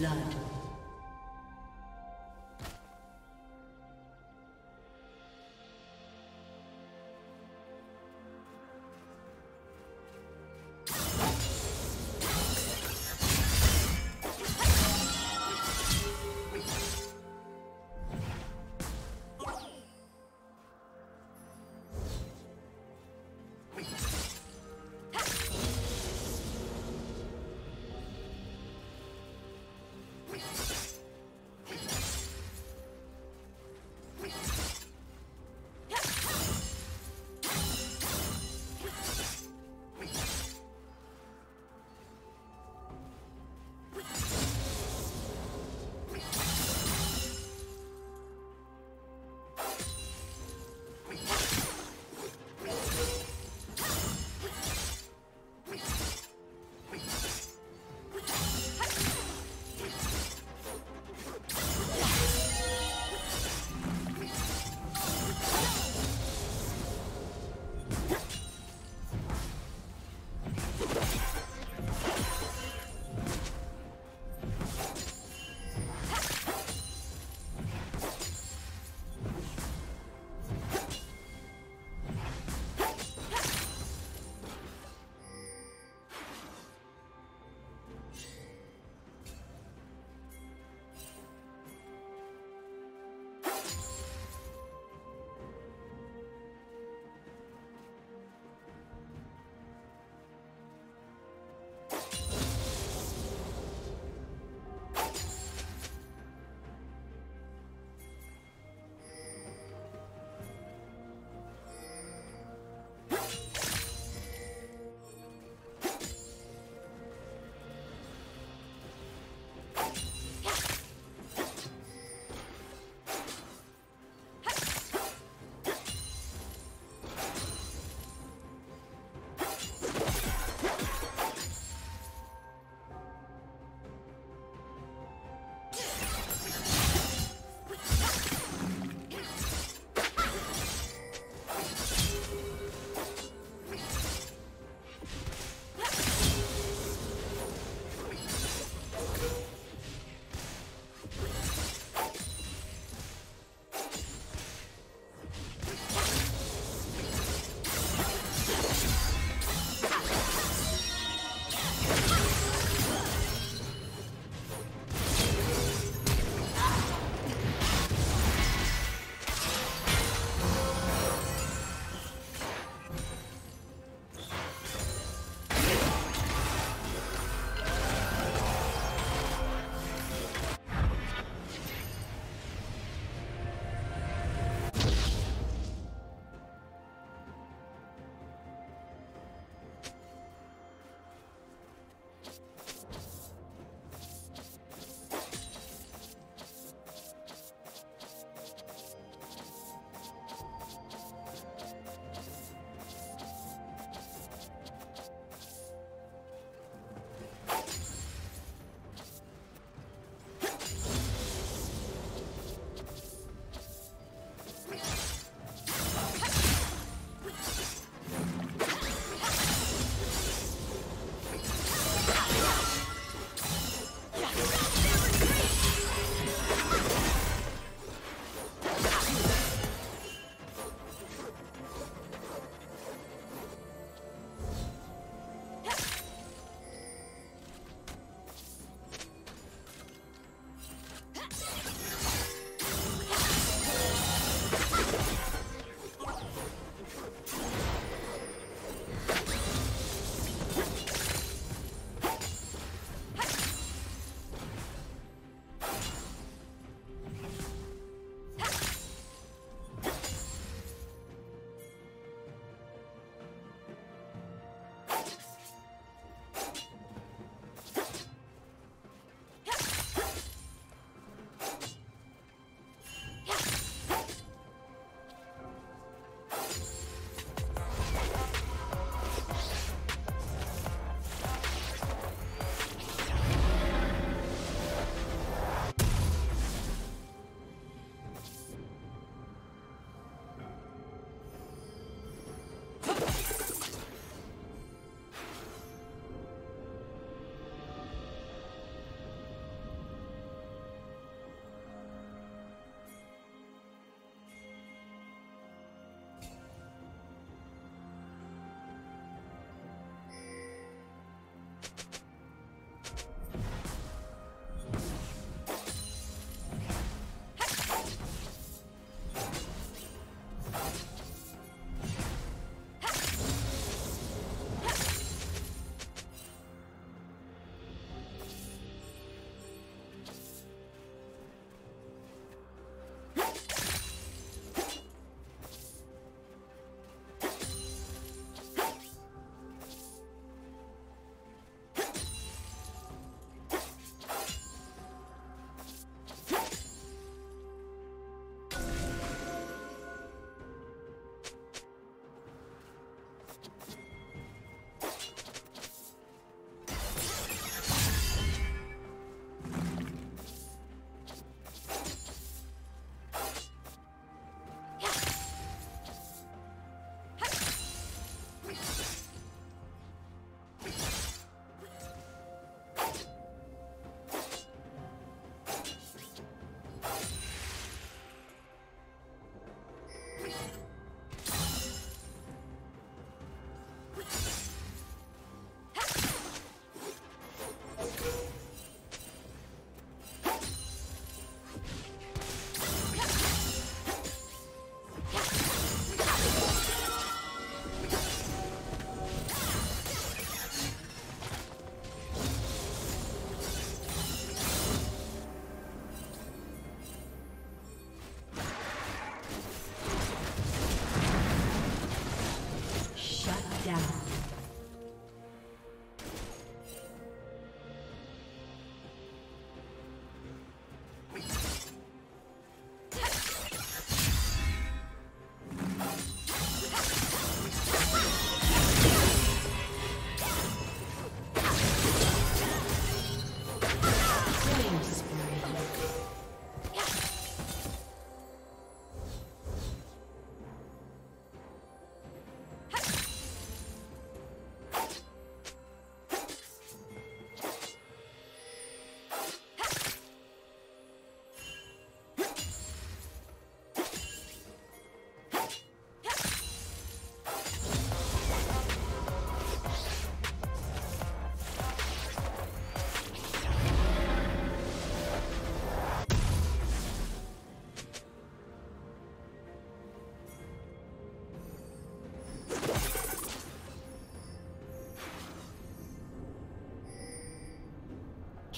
Blood.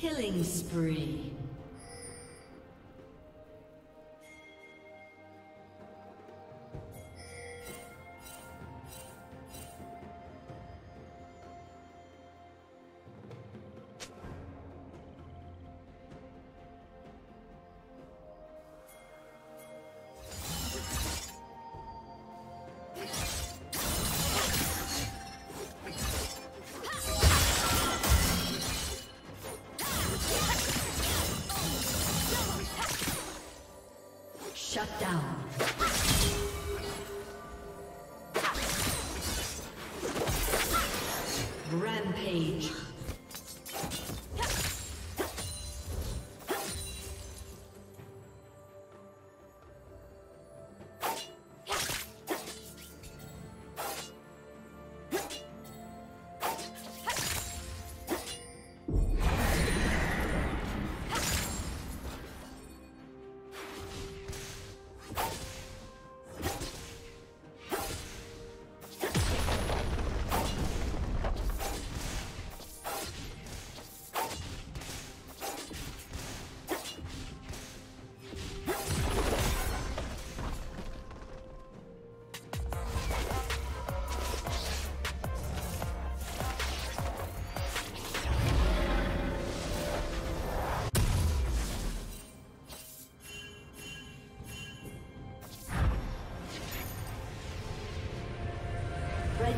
Killing spree. Rampage.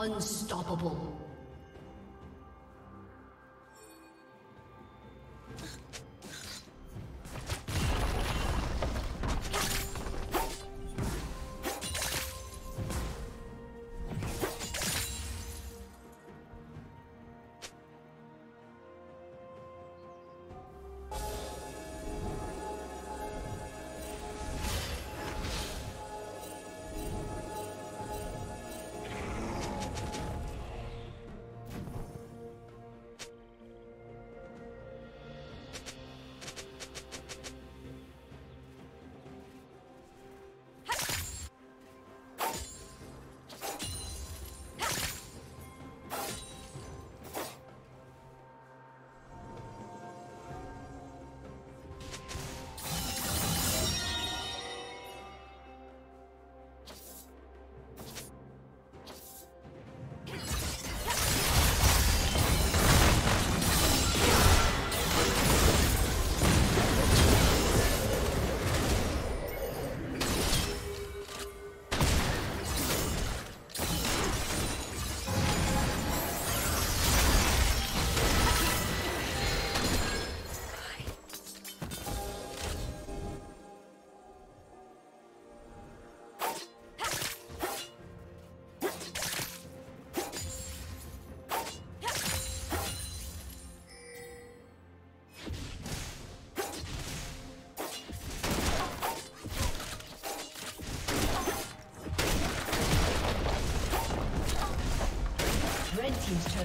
Unstoppable.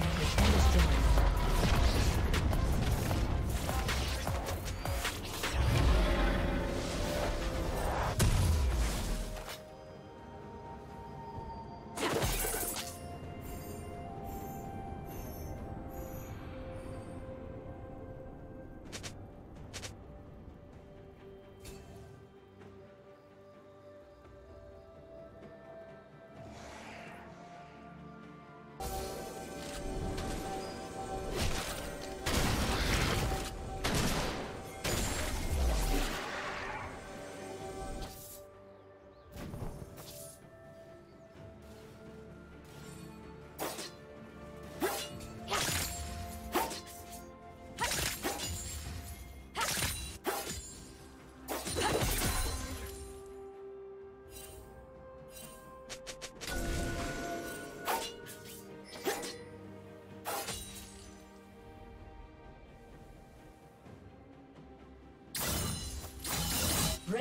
has been.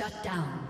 Shut down.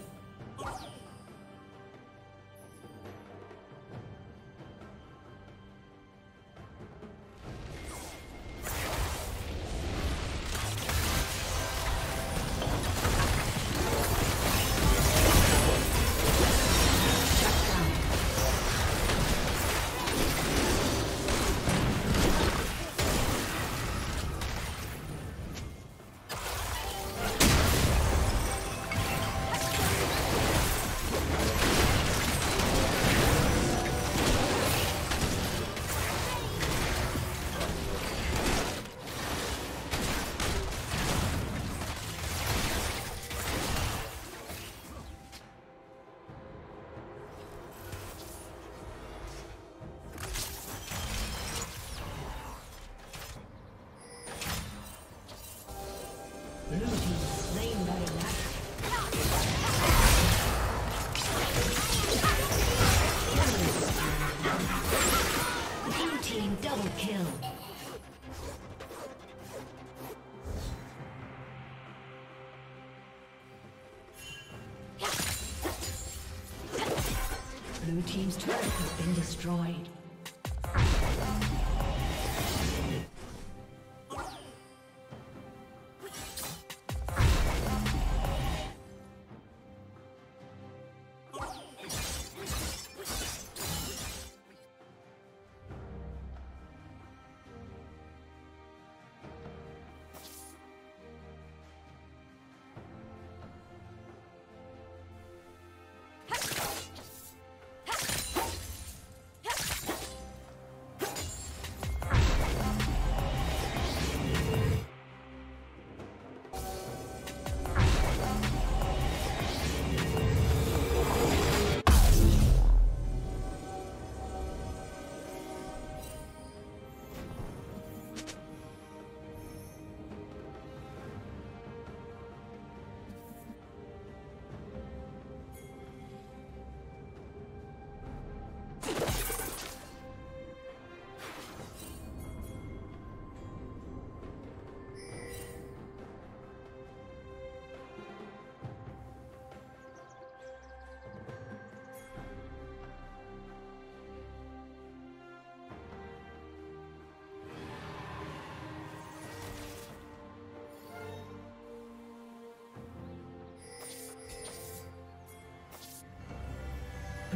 Destroyed.